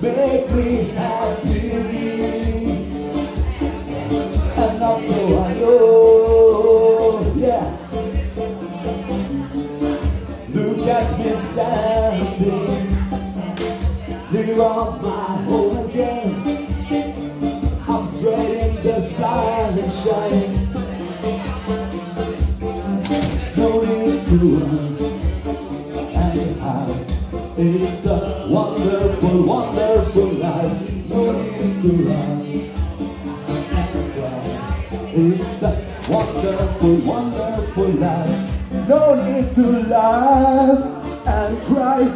make me happy. And also I know, yeah. Look at me standing here on my own again. I'm straight in the silent. No need to run. It's a wonderful, wonderful life. No need to run. It's a wonderful, wonderful life. No need to laugh and cry.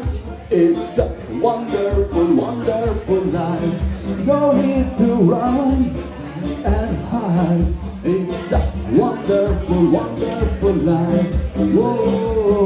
It's a wonderful, wonderful life. No need to run and hide. It's a wonderful, wonderful life. Whoa.